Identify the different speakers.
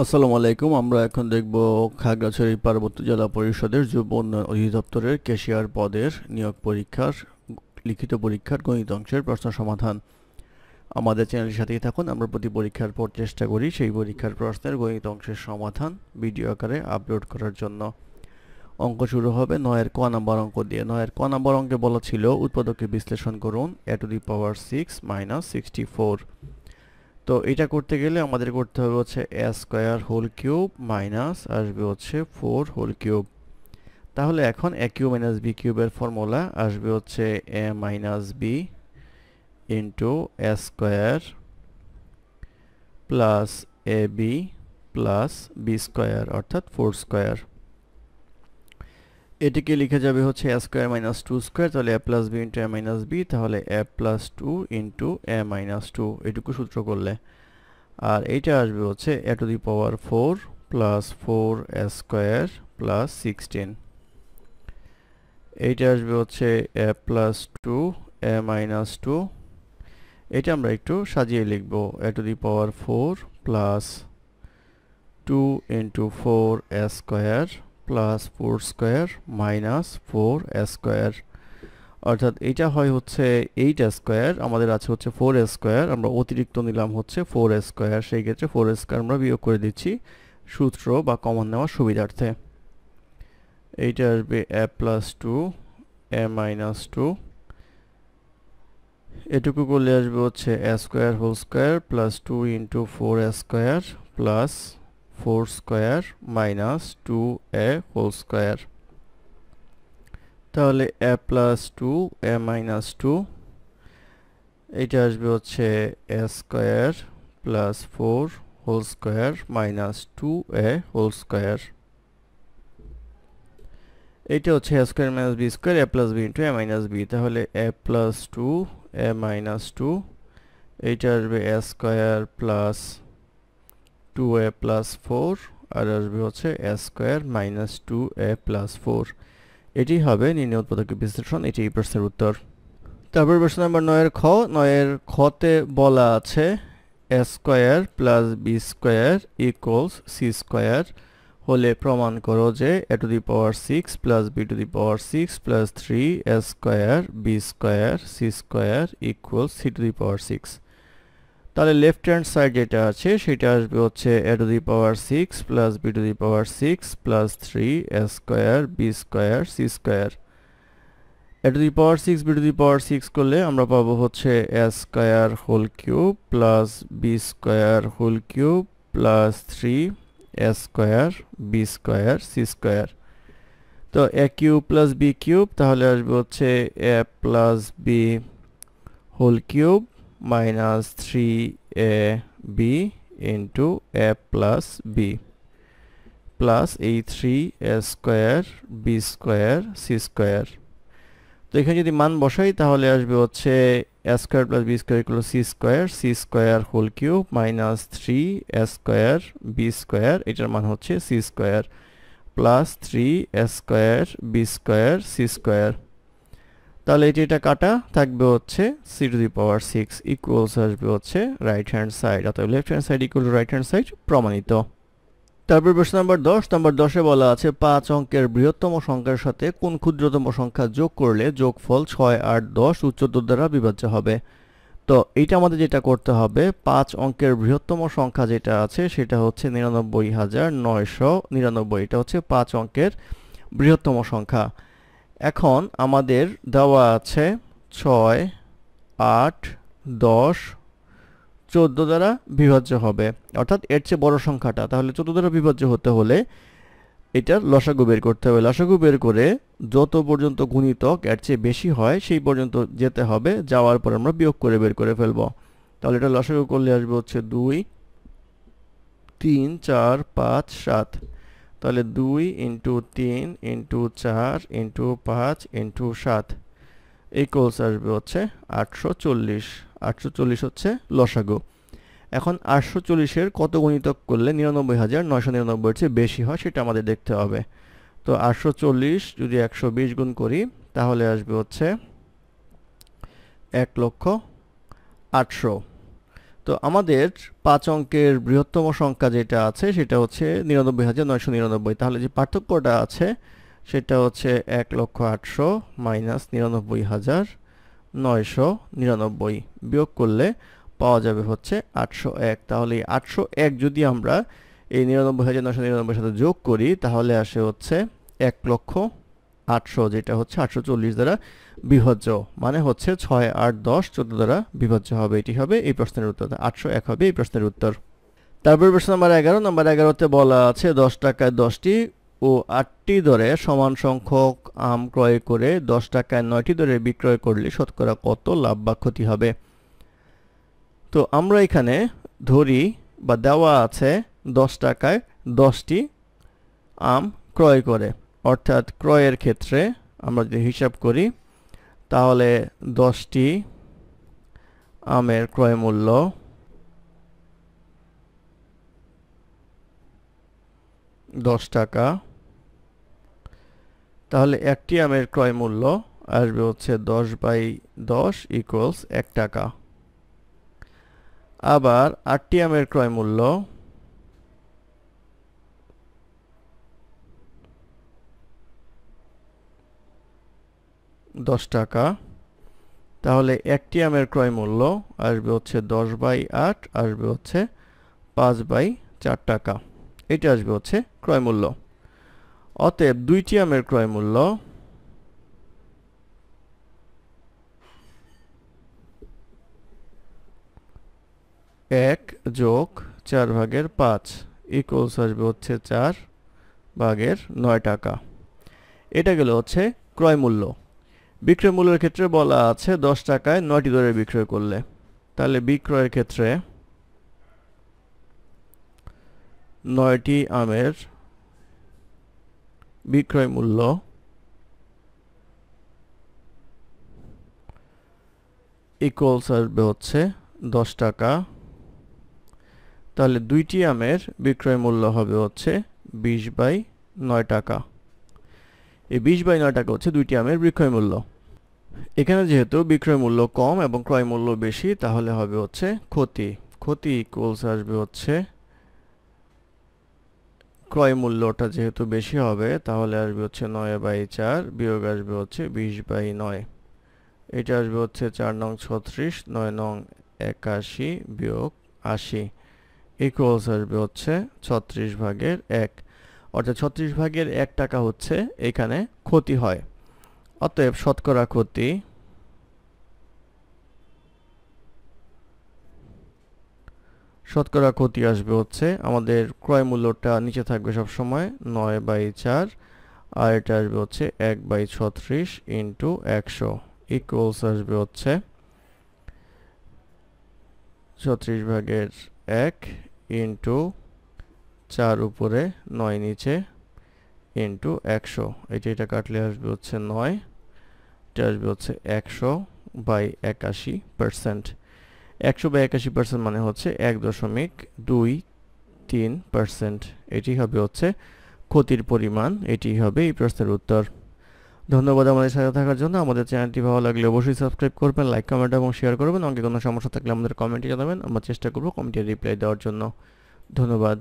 Speaker 1: আসসালামু আলাইকুম, আমরা এখন দেখব খাগড়াছড়ি পার্বত্য জেলা পরিষদের যুব উন্নয়ন অধিদপ্তরের ক্যাশিয়ার পদের নিয়োগ পরীক্ষার, লিখিত পরীক্ষার গণিত অংশের প্রশ্ন সমাধান। আমাদের চ্যানেলের সাথেই থাকুন, আমরা প্রতি পরীক্ষার পর চেষ্টা করি সেই পরীক্ষার প্রশ্নের গণিত অংশের সমাধান ভিডিও আকারে আপলোড করার জন্য। অঙ্ক শুরু হবে নয়ের ক নাম্বার অঙ্ক দিয়ে। নয়ের ক নাম্বার অঙ্কে বলা ছিল উৎপাদকে বিশ্লেষণ করুন a to the power six minus sixty four. তো এটা করতে গেলে আমাদের করতে হবে হচ্ছে a square whole cube minus আসবে হচ্ছে ফোর হোল কিউব তাহলে এখন এ কিউ মাইনাস বি কিউবের ফর্মুলা আসবে হচ্ছে a minus b into a square plus a b plus b square অর্থাৎ ফোর স্কোয়ার এটিকে লিখে যাবে হচ্ছে a square minus two square তাহলে a plus b into a minus b তাহলে a plus two into a minus two এটুকু সূত্র করলে। আর এইটা আসবে হচ্ছে a to the power four plus four a square plus sixteen এইটা আসবে হচ্ছে a plus two a minus two এটা আমরা একটু সাজিয়ে লিখব a to the power four plus two into four a square plus four square minus four square অর্থাৎ এইটা হয় হচ্ছে এইট স্কোয়ার আমাদের আছে হচ্ছে ফোর স্কোয়ার আমরা অতিরিক্ত নিলাম হচ্ছে ফোর স্কোয়ার সেই ক্ষেত্রে ফোর স্কোয়ার আমরা বিয়োগ করে দিচ্ছি সূত্র বা কমন নেওয়ার সুবিধার্থে। এইটা আসবে a plus two a minus two এটুকু করলে আসবে হচ্ছে a square whole square plus two into four square plus four square minus two a whole square. তাহলে a plus two, a minus two, এইটা আসবে হচ্ছে a square plus four whole square minus two a whole square. এইটা হচ্ছে a square minus b square, a plus b into a minus b. তাহলে a plus two, a minus two, এইটা আসবে a square plus two a plus four আর আসবে হচ্ছে a square minus two a plus four এটি হবে নির্ণয় উৎপাদকের বিশ্লেষণ, এটি এই প্রশ্নের উত্তর। তারপর প্রশ্ন নাম্বার নয়ের খ। নয়ের খতে বলা আছে a square plus b square equals c square হলে প্রমাণ করো যে a to the power six plus b to the power six plus three a square b square c square equals c to the power six তাহলে left hand side যেটা আছে, সেটা আসবে হচ্ছে a to the power six plus b to the power six plus three a square b square c square a to the power six b to the power six করলে আমরা পাবো হচ্ছে a square whole cube plus b square whole cube plus three a square b square c square তো a cube plus b cube তাহলে আসবে হচ্ছে a plus b whole cube minus 3ab into a plus b. Plus এই three a square b square c square তো এখানে যদি মান বসাই, তাহলে আসবে হচ্ছে square plus b square equal c square c square whole cube minus three a square b square এটার মান হচ্ছে square plus three a square b square c square তাহলে এটি এটা কাটা থাকবে হচ্ছে c to the power six equals আসবে হচ্ছে রাইট হ্যান্ড সাইড অর্থাৎ left hand side equal right hand side প্রমাণিত। তারপর প্রশ্ন নম্বর দশ নম্বর দশে বলা আছে পাঁচ অঙ্কের বৃহত্তম সংখ্যার সাথে কোন ক্ষুদ্রতম সংখ্যা যোগ করলে যোগফল ছয়, আট, দশ উচ্চতর দ্বারা বিভাজ্য হবে? তো এইটা আমাদের যেটা করতে হবে, পাঁচ অঙ্কের বৃহত্তম সংখ্যা যেটা আছে সেটা হচ্ছে নিরানব্বই হাজার নয়শো নিরানব্বই, এটা হচ্ছে পাঁচ অঙ্কের বৃহত্তম সংখ্যা। এখন আমাদের দেওয়া আছে ছয়, আট, দশ, চোদ্দ দ্বারা বিভাজ্য হবে। অর্থাৎ এর চেয়ে বড় সংখ্যাটা। তাহলে চোদ্দ দ্বারা বিভাজ্য হতে হলে এটার লসাগু বের করতে হবে। লসাগু বের করে যত পর্যন্ত গুণিতক এর চেয়ে বেশি হয়, সেই পর্যন্ত যেতে হবে। যাওয়ার পর আমরা বিয়োগ করে বের করে ফেলব। তাহলে এটা লসাগু করলে আসবে হচ্ছে দুই, তিন, চার, পাঁচ, সাত। তাহলে দুই ইন্টু তিন ইন্টু চার ইন্টু পাঁচ ইন্টু সাত ইকুয়ালস আসবে হচ্ছে আটশো চল্লিশ। আটশো চল্লিশ হচ্ছে লসাগু। এখন আটশো চল্লিশের কত গণিতক করলে নিরানব্বই হাজার নয়শো নিরানব্বইয়ের চেয়ে বেশি হয় সেটা আমাদের দেখতে হবে। তো আটশো চল্লিশ যদি একশো বিশ গুণ করি, তাহলে আসবে হচ্ছে এক লক্ষ আটশো। তো আমাদের পাঁচ অঙ্কের বৃহত্তম সংখ্যা যেটা আছে, সেটা হচ্ছে নিরানব্বই হাজার নয়শো নিরানব্বই। তাহলে যে পার্থক্যটা আছে, সেটা হচ্ছে এক লক্ষ আটশো মাইনাস নিরানব্বই হাজার নয়শো নিরানব্বই। বিয়োগ করলে পাওয়া যাবে হচ্ছে আটশো এক। তাহলে এই আটশো এক যদি আমরা এই নিরানব্বই হাজার নশো নিরানব্বই সাথে যোগ করি, তাহলে আসে হচ্ছে এক লক্ষ আটশো যেটা হচ্ছে আটশো চল্লিশ দ্বারা বিভাজ্য। মানে হচ্ছে ছয় আট দশ চোদ্দ দ্বারা বিভাজ্য হবে। এটি হবে এই প্রশ্নের উত্তর। আটশো এক হবে এই প্রশ্নের উত্তর। তারপর প্রশ্ন নাম্বার এগারো। নাম্বার এগারোতে বলা আছে, দশ টাকায় দশটি ও আটটি দরে সমান সংখ্যক আম ক্রয় করে দশ টাকায় নয়টি দরে বিক্রয় করলে শতকরা কত লাভ বা ক্ষতি হবে? তো আমরা এখানে ধরি বা দেওয়া আছে দশ টাকায় দশটি আম ক্রয় করে। অর্থাৎ ক্রয়ের ক্ষেত্রে আমরা যদি হিসাব করি, তাহলে দশটি আমের ক্রয় মূল্য দশ টাকা। তাহলে একটি আমের ক্রয় মূল্য আসবে হচ্ছে দশ বাই দশ ইকুয়ালস এক টাকা। আবার আটটি আমের ক্রয় মূল্য দশ টাকা। তাহলে একটি আমের ক্রয় মূল্য আসবে হচ্ছে দশ বাই আট, আসবে হচ্ছে পাঁচ বাই চার টাকা। এটা আসবে হচ্ছে ক্রয় মূল্য। অতএব দুইটি আমের ক্রয় মূল্য এক যোগ চার ভাগের পাঁচ ইকুয়ালস আসবে হচ্ছে চার ভাগের নয় টাকা। এটা গেল হচ্ছে ক্রয় মূল্য। বিক্রয় মূল্যের ক্ষেত্রে বলা আছে দশ টাকায় নয়টি দরে বিক্রয় করলে। তাহলে বিক্রয়ের ক্ষেত্রে নয়টি আমের বিক্রয় মূল্য ইকুয়ালস আসবে হচ্ছে দশ টাকা। তাহলে দুইটি আমের বিক্রয় মূল্য হবে হচ্ছে বিশ বাই নয় টাকা। এই বিশ বাই নয় টাকা হচ্ছে দুইটি আমের বিক্রয় মূল্য। এখানে যেহেতু বিক্রয় মূল্য কম এবং ক্রয় মূল্য বেশি, তাহলে হবে হচ্ছে ক্ষতি। ক্ষতি ইকুয়ালস আসবে হচ্ছে ক্রয় মূল্যটা যেহেতু বেশি হবে, তাহলে আসবে হচ্ছে নয় বাই চার, বিয়োগ আসবে হচ্ছে বিশ বাই নয়। এটা আসবে হচ্ছে চার নং ছত্রিশ, নয় নং একাশি বিয়োগ আশি। ইকুয়ালস আসবে হচ্ছে ছত্রিশ ভাগের এক। অর্থাৎ ছত্রিশ ভাগের এক টাকা হচ্ছে এখানে ক্ষতি হয়। অতএব শতকরা ক্ষতি। শতকরা ক্ষতি আসবে হচ্ছে আমাদের ক্রয় মূল্যটা নিচে থাকবে সব সময় নয় বাই চার, আর এটা আসবে হচ্ছে এক বাই ছত্রিশ ইন্টু একশো। ইকুয়ালস আসবে হচ্ছে ছত্রিশ ভাগের এক ইন্টু চার উপরে নয় নিচে ইন্টু একশো। এটা এটা কাটলে আসবে হচ্ছে নয়। এটা আসবে হচ্ছে একশো বাই একাশি পার্সেন্ট একশো বাই একাশি পার্সেন্ট মানে হচ্ছে এক দশমিক দুই তিন পার্সেন্ট এটি হবে হচ্ছে ক্ষতির পরিমাণ। এটি হবে এই প্রশ্নের উত্তর। ধন্যবাদ আমাদের সাথে থাকার জন্য। আমাদের চ্যানেলটি ভালো লাগলে অবশ্যই সাবস্ক্রাইব করবেন, লাইক, কমেন্ট এবং শেয়ার করবেন। অঙ্কে কোনো সমস্যা থাকলে আমাদের কমেন্টে জানাবেন। আমরা চেষ্টা করব কমেন্টে রিপ্লাই দেওয়ার জন্য। ধন্যবাদ।